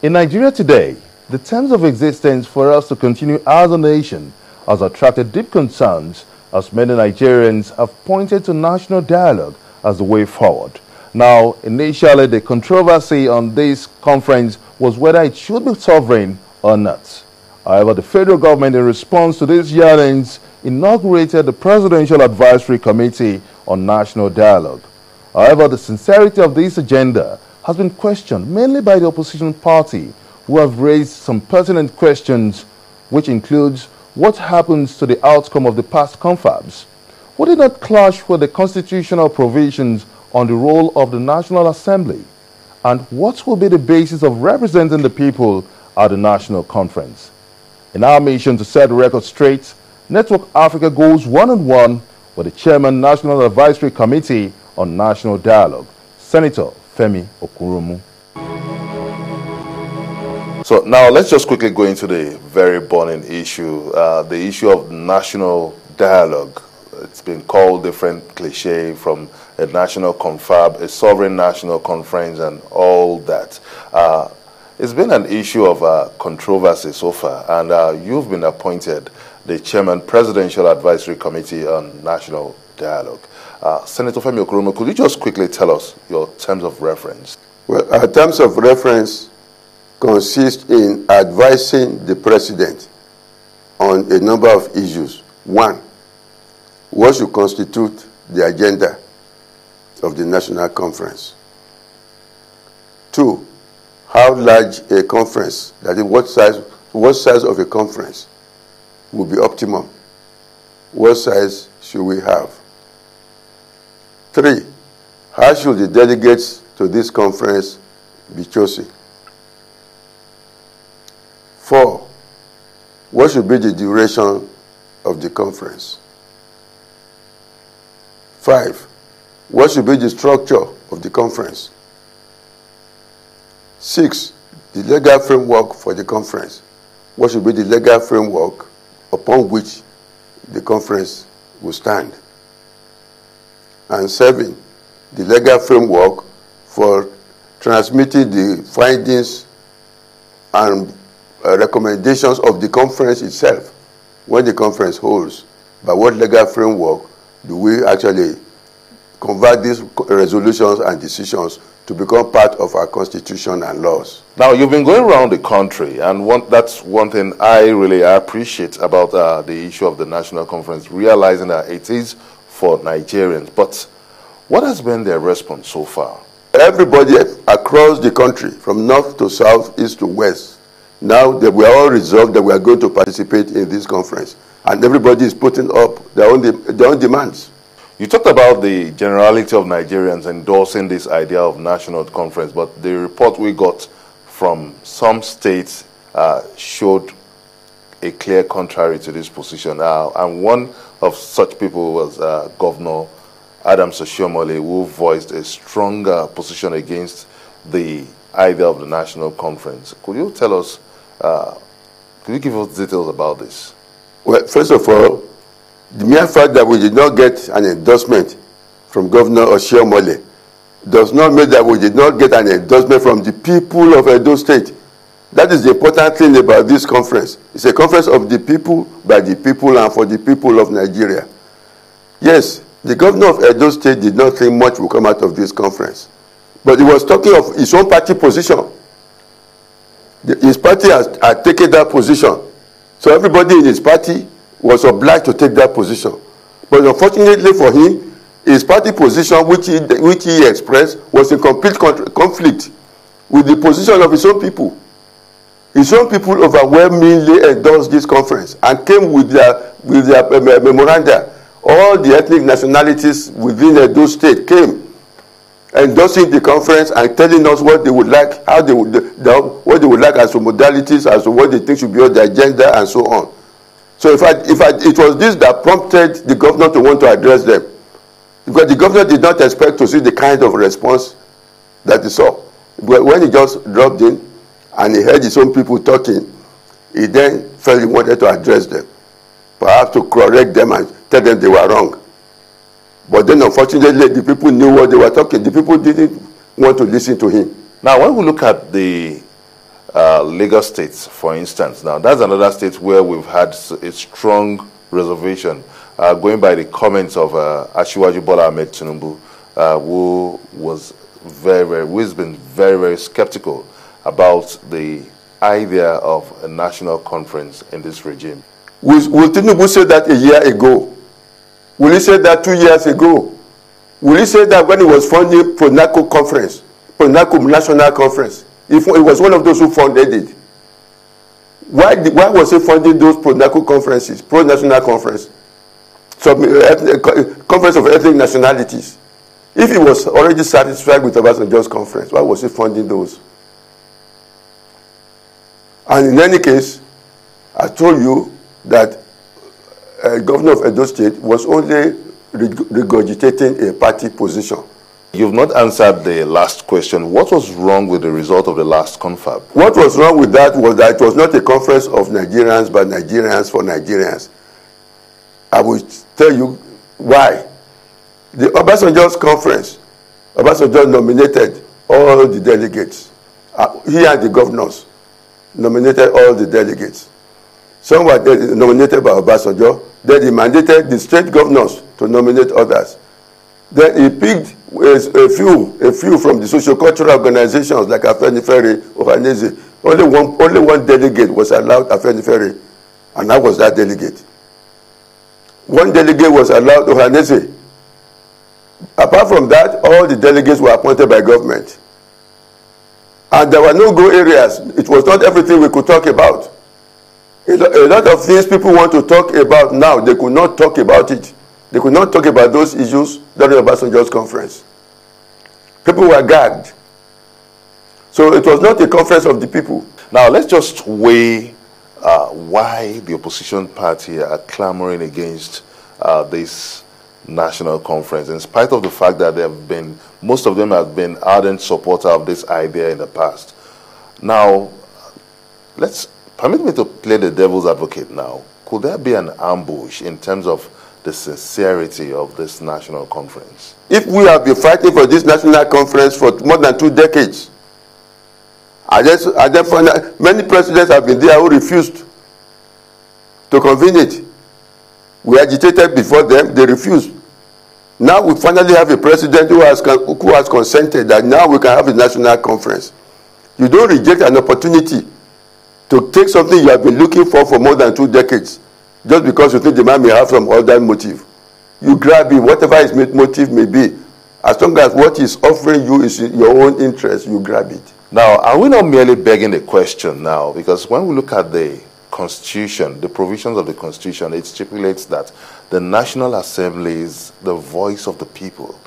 In Nigeria today, the terms of existence for us to continue as a nation has attracted deep concerns as many Nigerians have pointed to national dialogue as the way forward. Now, initially, the controversy on this conference was whether it should be sovereign or not. However, the federal government, in response to these yearnings, inaugurated the Presidential Advisory Committee on National Dialogue. However, the sincerity of this agenda has been questioned mainly by the opposition party, who have raised some pertinent questions, which includes what happens to the outcome of the past confabs. Would it not clash with the constitutional provisions on the role of the National Assembly? And what will be the basis of representing the people at the National Conference? In our mission to set the record straight, Network Africa goes one-on-one -on -one with the Chairman National Advisory Committee on National Dialogue, Senator Femi Okurounmu. So now let's just quickly go into the very burning issue, uh, the issue of national dialogue. It's been called different cliche from a national confab, a sovereign national conference, and all that. Uh, it's been an issue of uh, controversy so far, and uh, you've been appointed the chairman, Presidential Advisory Committee on National Dialogue. Uh, Senator Femi Okurounmu, could you just quickly tell us your terms of reference? Well, our terms of reference consist in advising the president on a number of issues. One, what should constitute the agenda of the national conference? Two, how large a conference, that is, what size, what size of a conference would be optimum? What size should we have? Three, how should the delegates to this conference be chosen? Four, what should be the duration of the conference? Five, what should be the structure of the conference? Six, the legal framework for the conference. What should be the legal framework upon which the conference will stand? And seven, the legal framework for transmitting the findings and uh, recommendations of the conference itself when the conference holds. By what legal framework do we actually convert these resolutions and decisions to become part of our constitution and laws. Now, you've been going around the country, and one, that's one thing I really appreciate about uh, the issue of the national conference, realizing that it is for Nigerians. But what has been their response so far? Everybody across the country, from north to south, east to west, now that we are all resolved that we are going to participate in this conference, and everybody is putting up their own, their own demands. You talked about the generality of Nigerians endorsing this idea of national conference, but the report we got from some states uh, showed a clear contrary to this position. Uh, and one of such people was uh, Governor Adam Oshiomhole, who voiced a stronger position against the idea of the national conference. Could you tell us, uh, could you give us details about this? Well, first of all, the mere fact that we did not get an endorsement from Governor Oshiomhole does not mean that we did not get an endorsement from the people of Edo State. That is the important thing about this conference. It's a conference of the people, by the people, and for the people of Nigeria. Yes, the governor of Edo State did not think much will come out of this conference. But he was talking of his own party position. The, his party has, has taken that position. So everybody in his party was obliged to take that position. But unfortunately for him, his party position, which he, which he expressed, was in complete conflict with the position of his own people. Own people overwhelmingly endorsed this conference and came with their, with their uh, memoranda. All the ethnic nationalities within Edo State came endorsing the conference and telling us what they would like, how they would, the, what they would like as to modalities, as to what they think should be on the agenda, and so on. So if I, if I, it was this that prompted the governor to want to address them. Because the governor did not expect to see the kind of response that he saw. But when he just dropped in and he heard his own people talking, he then felt he wanted to address them. Perhaps to correct them and tell them they were wrong. But then unfortunately the people knew what they were talking. The people didn't want to listen to him. Now when we look at the uh, Lagos State, for instance. Now, that's another state where we've had a strong reservation, uh, going by the comments of uh, Asiwaju Bola Ahmed Tinubu, uh, who was very, very, who has been very, very skeptical about the idea of a national conference in this regime. Will, will Tinubu say that a year ago? Will he say that two years ago? Will he say that when he was funding PRONACO conference, PRONACO national conference, if he was one of those who funded it? Why, did, why was he funding those PRONACO conferences, pro-national conference, some, uh, ethnic, conference of ethnic nationalities? If he was already satisfied with Obasanjo's conference, why was he funding those? And in any case, I told you that uh, governor of Edo State was only regurgitating a party position. You've not answered the last question. What was wrong with the result of the last confab? What was wrong with that was that it was not a conference of Nigerians by Nigerians for Nigerians. I will tell you why. The Obasanjo's conference, Obasanjo nominated all the delegates. Uh, he and the governors nominated all the delegates. Some were nominated by Obasanjo. Then he mandated the state governors to nominate others. Then he picked a, few, a few from the socio-cultural organizations like Afenifere, Ohanese. Only one, only one delegate was allowed Afenifere, and that was that delegate. One delegate was allowed Ohanese. Apart from that, all the delegates were appointed by government. And there were no go areas. It was not everything we could talk about. A lot of things people want to talk about now, they could not talk about it. They could not talk about those issues during the Obasanjo's conference. People were gagged. So it was not a conference of the people. Now let's just weigh uh, why the opposition party are clamoring against uh, this national conference, in spite of the fact that they have been, most of them have been ardent supporter of this idea in the past. Now, let's Permit me to play the devil's advocate now. Could there be an ambush in terms of the sincerity of this national conference? If we have been fighting for this national conference for more than two decades, I just, I just that many presidents have been there who refused to convene it. We agitated before them, they refused. Now we finally have a president who has, who has consented that now we can have a national conference. You don't reject an opportunity to take something you have been looking for for more than two decades just because you think the man may have some other motive. You grab it whatever his motive may be. As long as what he's offering you is your own interest you grab it. Now are we not merely begging the question now? Because when we look at the constitution the provisions of the constitution it stipulates that the national assembly is the voice of the people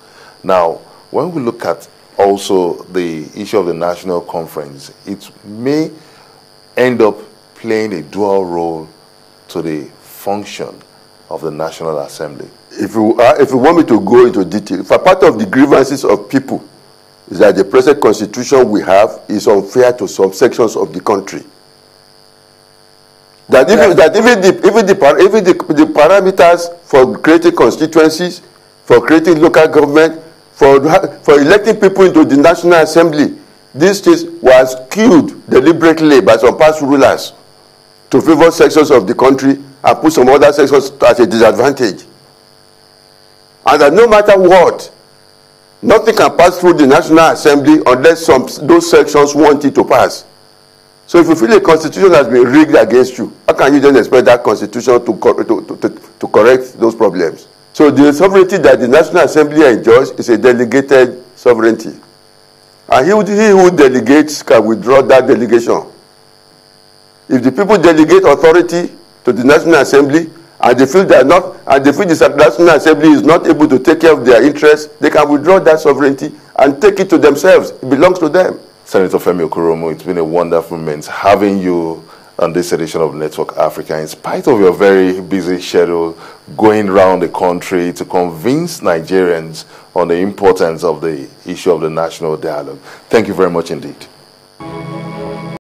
now when we look at also the issue of the national conference it may end up playing a dual role to the function of the National Assembly? If you, uh, if you want me to go into detail, for part of the grievances of people is that the present constitution we have is unfair to some sections of the country. That even, that even, the, even, the, even the, the parameters for creating constituencies, for creating local government, for, for electing people into the National Assembly This case was skewed deliberately by some past rulers to favor sections of the country and put some other sections at a disadvantage. And that no matter what, nothing can pass through the National Assembly unless some those sections want it to pass. So if you feel a constitution has been rigged against you, how can you then expect that constitution to, to, to, to correct those problems? So the sovereignty that the National Assembly enjoys is a delegated sovereignty. And he, he who delegates can withdraw that delegation. If the people delegate authority to the National Assembly and they feel are not, and they feel the National Assembly is not able to take care of their interests, they can withdraw that sovereignty and take it to themselves. It belongs to them. Senator Femi Okurounmu, it's been a wonderful moment having you on this edition of Network Africa, in spite of your very busy schedule, going around the country to convince Nigerians on the importance of the issue of the national dialogue. Thank you very much indeed.